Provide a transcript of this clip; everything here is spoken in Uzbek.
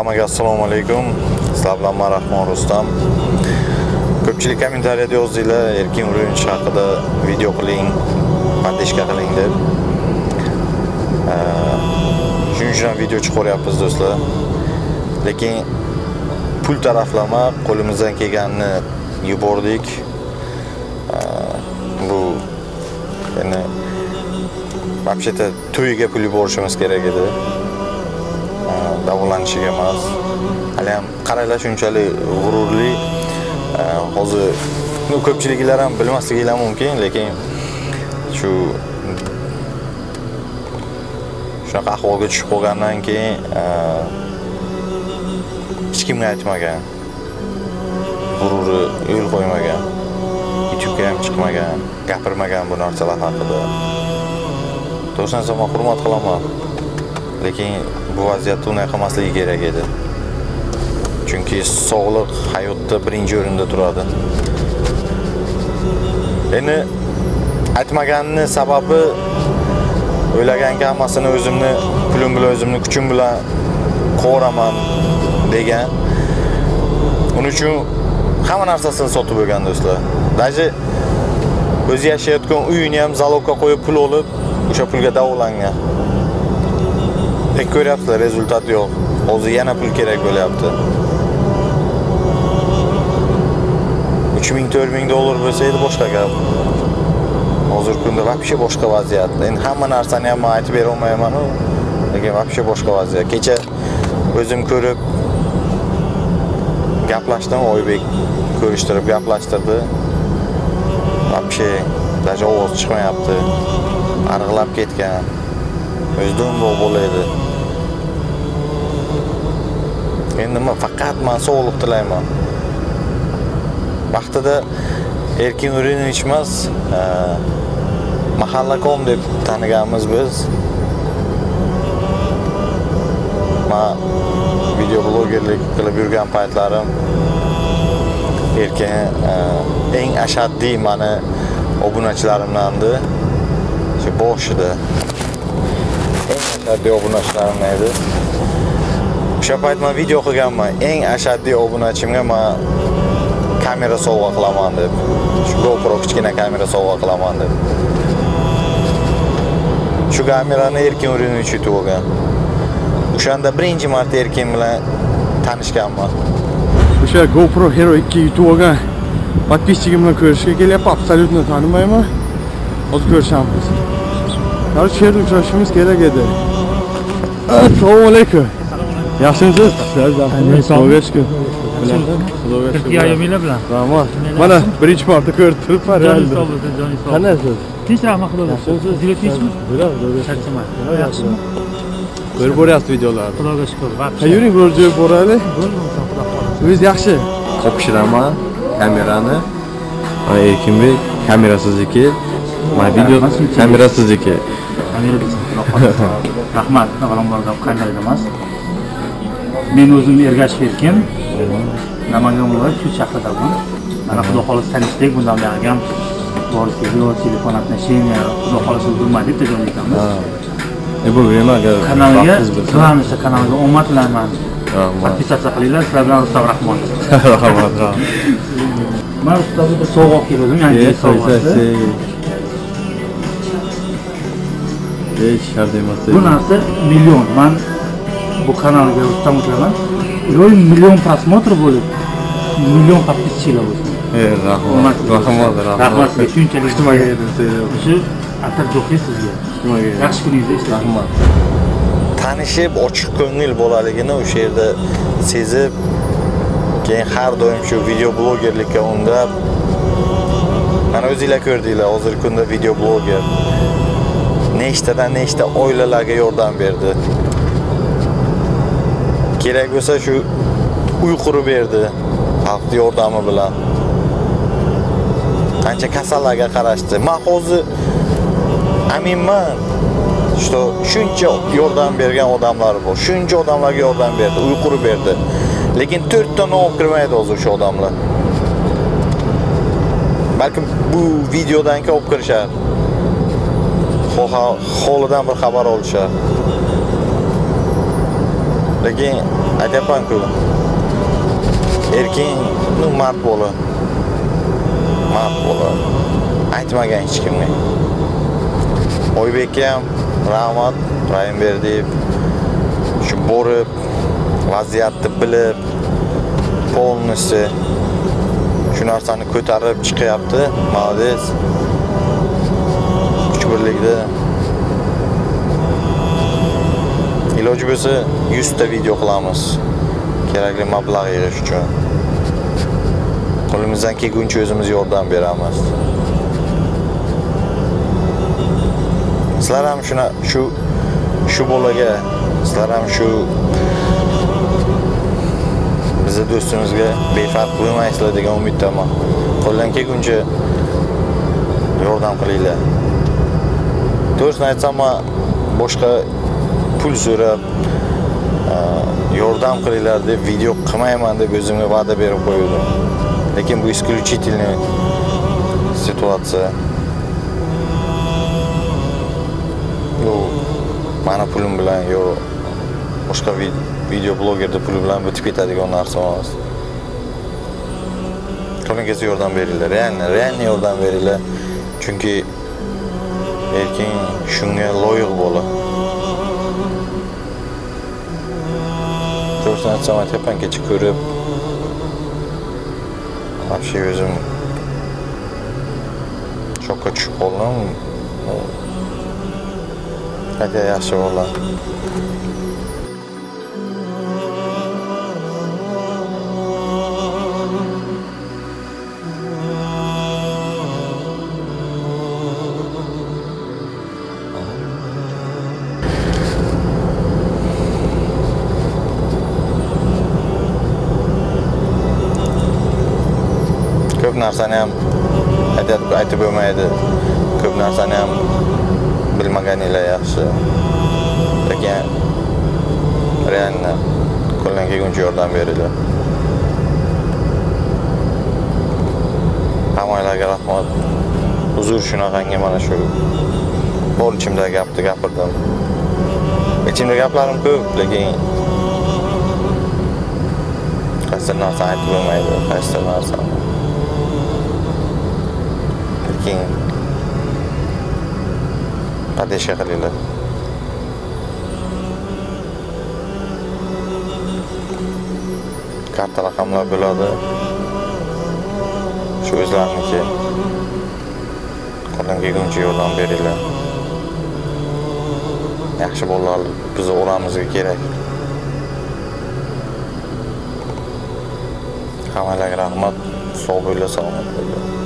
Hammaga assalomu alaykum. Sizlar bilan man Rahmon Rustam. Ko'pchilik kommentariyada yozdinglar, erkin urinch haqida video qiling, podishka qiling deb. Shuning uchun ham video chiqaryapmiz do'stlar. Lekin pul taraflama qo'limizdan kelganini yubordik. Bu ya'ni вообще-то to'yiga pul yuborishimiz kerak edi. Davolanishiga emas hali ham qaranglar shunchalik g'ururli. Hozir ko'pchiliklar ham bilmasliginglar mumkin lekin shu shunaqa ahvolga tushib qolgandan keyin hech kimga aytmagan. G'ururi yo'l qo'ymagan youtubega ham chiqmagan gapirmagan bu narsalar haqida. To'g'risini aytsam man hurmat qilaman. Lekin bu vaziyatda unday qilmasligi kerak edi. Chunki sog'liq hayotda birinchi o'rinda turadi. Endi aytmaganini sababi o'ylaganki hammasini o'zimni pulim bilan o'zimni kuchim bilan qovuraman degan. Uning uchun hamma narsasini sotib bo'lgan do'stlar. Даже o'zi yashayotgan uyini ham залогga qo'yib pul olib o'sha pulga davolangan. Pek ko'ryapsizlar, rezultat yo'q. Hozir yana pul kerak bo'lyapti. 3000 4000 dollar bo'lsa edi boshqa gap. Hozirgi kunda вообще boshqa vaziyat. Endi hamma narsani ham e men aytib e bera olmayman. E Lekin вообще boshqa vaziyat. Kecha o'zim ko'rib gaplashdim, Oybek ko'rishtirib gaplashtirdi. Вообще даже ovoz chiqmayapti. Arg'ilab ketgan. O'zidan bo'ladi. endi man faqat men sog'liq tilayman vaqtida erkin urinovich emas mahallakom deb taniganmiz biz. Man videoblogerlik qilib yurgan paytlarim erkin e, eng ashaddiy mani obunachilarimdan shu boshida eng ashaddiy obunachilar edi o'sha payt man video qilganman. Eng ashaddiy obunachimga men kamera sovg'a qilaman deb. Shu GoPro kichkina kamera sovg'a qilaman deb. Shu kamerani erkin urinovich yutib olgan o'shanda birinchi marta erkin bilan tanishganman. O'sha GoPro Hero 2 yutib olgan подписчигim bilan ko'rishga kelyapman абсолютно tanimayman. Hozir ko'rishamiz. Короче shu yerda uchrashishimiz kerak edi assalomu alaykum yaxshimisiz xudoga shukur turkiya yeminglar bilan rahmat mana birinchi marta ko'rib turibman joningiz sog' bo'lsin joningiz sog' bo'lsin qandaysiz tinch rahmat xudoga Yaxshimisiz? sizga tinchmi Yuradi, xudoga shukur. charchaman yaxshimi ko'rib boryapsiz videolarni xudoga shukur ha yuring biror joyga boraylik bo'lmasa xudo xohlasa o'zingiz yaxshi topshiraman kamerani mana erkinbek kamera sizniki mana video kamera sizniki rahmat avvalambor gap qanday emas? Men o'zim ergashev erkin. Namangan viloyat shu shahridaman mana xudo xohlasa tanishdik bundan buyog'i ham bor video telefon отношения xudo xohlasa ulgurmadik davom etamiz nima agar kanalga bo'lsa. glавный kanalga omad tilayman. Подписаться qilinglar sizlar bilan rustam rahmon. Rahmat man rustamga bir sovg'a olib kelgandim yangi yil sovg'asi hech shart emas bu narsa million. Man bu kanalga rustam o'tiraman iloyim million просмотр bo'lib million подписчиlar bo'lsin. Rahmat rahmat. rahmat sizga shunchalik. Kutilmagan edi sen shu atarjo'qi sizga. Kutilmagan edi yaxshi kuningizda ishlaysiz rahmat. Tanishib ochiq ko'ngil bolaligini o'sha yerda sezib keyin har doim shu video blogerlikka undab mana o'zinglar ko'rdinglar hozirgi kunda video bloger nechtadan nechta oilalarga yordam berdi. Kerak bo'lsa shu uy qurib berdi xalqni yordami bilan. Qancha kasallarga qarashdi. Man hozir aminman что shuncha yordam bergan odamlar bor. Shuncha odamlarga yordam berdi uy qurib berdi. Lekin to'rtta non olib kirmaydi hozir o'sha odamlar. Balkim bu videodan keyin olib kirishar holidan bir xabar olishar. Lekin aytyapmanku erkin ну, mard bola. Mard bola. Aytmagan hech kimga. Oybekka ham rahmat raimberdiyev shu borib vaziyatni bilib полностью shu narsani ko'tarib chiqyapti. Молодец birlikda iloji bo'lsa 100 ta video qilamiz. Kerakli mablag' yig'ish uchun. Qo'limizdan kelguncha o'zimiz yordam beramiz. Sizlar ham shuna shu shu bolaga sizlar ham shu bizni do'stimizga befarq bo'lmaysizlar degan umiddaman. Qo'ldan kelguncha yordam qilinglar. To'g'risini aytsam boshqa pul so'rab yordam qilinglar deb video qilmayman deb o'zimga va'da berib qo'ygandim lekin bu исключительный situatsiya yo mani pulim bilan yo boshqa video blogerni puli bilan bitib ketadigan narsa emas. Qo'ling kelsa yordam beringlar реально реально yordam beringlar. Chunki erkin shunga loyiq bola to'g'risini aytsam aytyapman kecha ko'rib вообще o'zim shokka tushib qoldim aka yaxshi bola Narsani ham aytib bo'lmaydi. Ko'p narsani ham bilmaganinglar yaxshi. Lekin реально qo'ldan kelguncha yordam beringlar. Hammanglarga rahmat. Uzr shunaqangi mana shu bor ichimdagi gapni gapirdim. Ichimda gaplarim ko'p lekin qaysi narsani aytib bo'lmaydi qaysi narsani lekin поддержка qilinglar karta raqamlar bo'ladi shu o'zlariniki qo'ldan kelguncha yordam beringlar yaxshi bolalar bizni oramizga kerak hammalarga rahmat. Sog' bo'linglar salomat bo'linglar